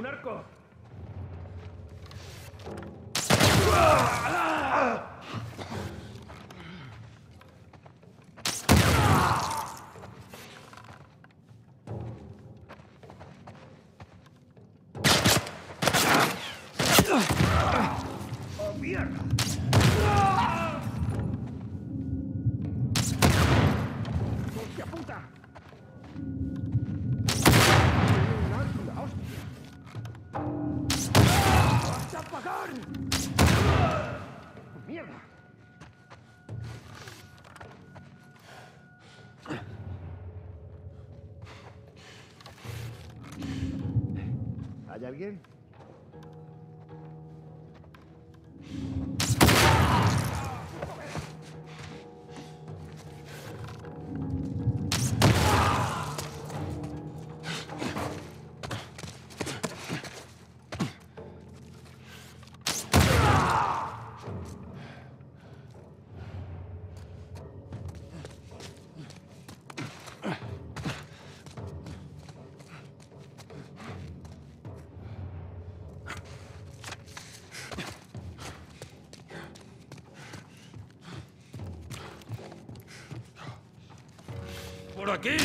arco! ¡Oh, mierda! ¡Mierda! ¿Hay alguien? ¡Por aquí!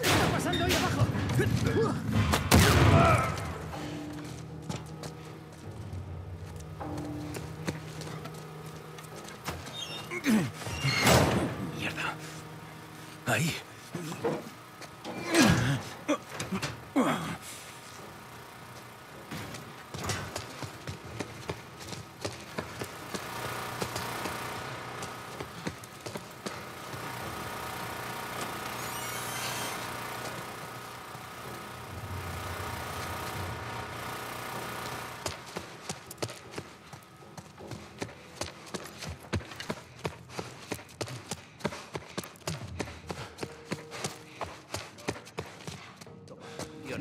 ¿Qué está pasando ahí abajo? Ahí.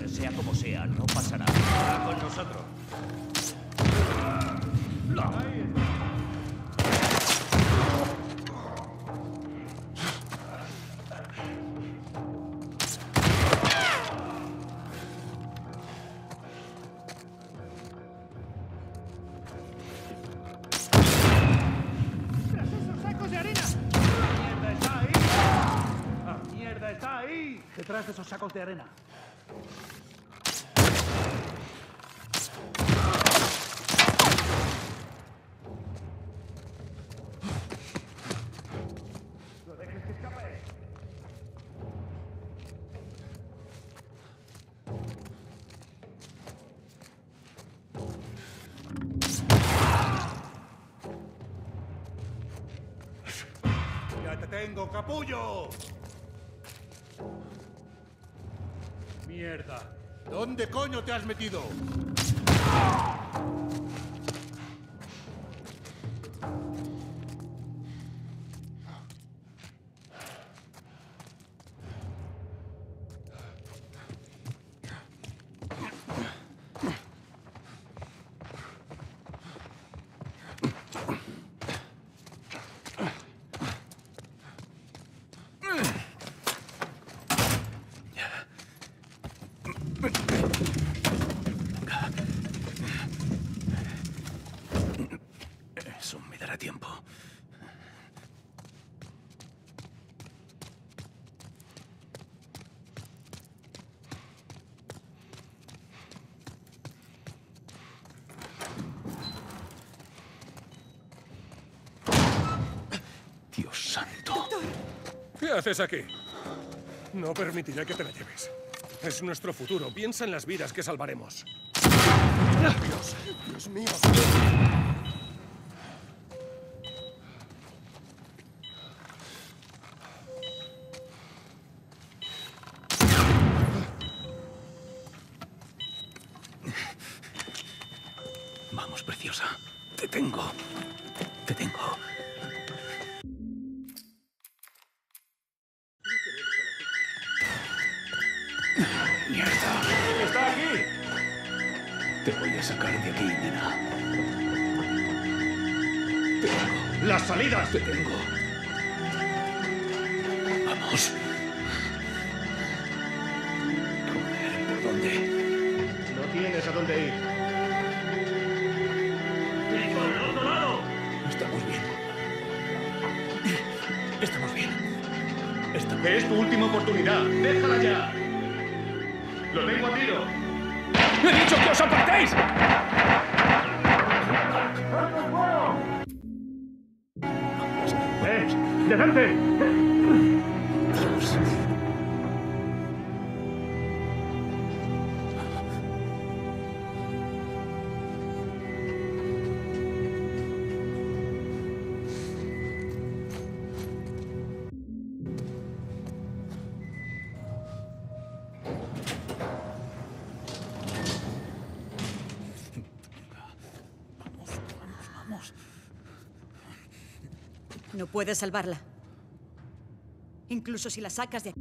Sea como sea, no pasará. Está con nosotros. ¡Tras esos sacos de arena! ¡Mierda, está ahí! ¡Ah, mierda, está ahí! Detrás de esos sacos de arena. Tengo, capullo! ¡Mierda! ¿Dónde coño te has metido? Eso Santo. ¿Qué haces aquí? No permitiré que te la lleves. Es nuestro futuro. Piensa en las vidas que salvaremos. Dios, Dios mío. Vamos, preciosa. Te tengo. Te tengo. Te voy a sacar de aquí, nena. Te tengo. ¡Las salidas! Te tengo. Vamos. Joder, ¿por dónde? No tienes a dónde ir. Estamos bien. Estamos bien. Estamos Es tu última oportunidad. ¡Déjala ya! ¡Lo tengo a tiro! ¡Me he dicho que os apartéis! ¡Eh! ¡Detente! No puedes salvarla. Incluso si la sacas de.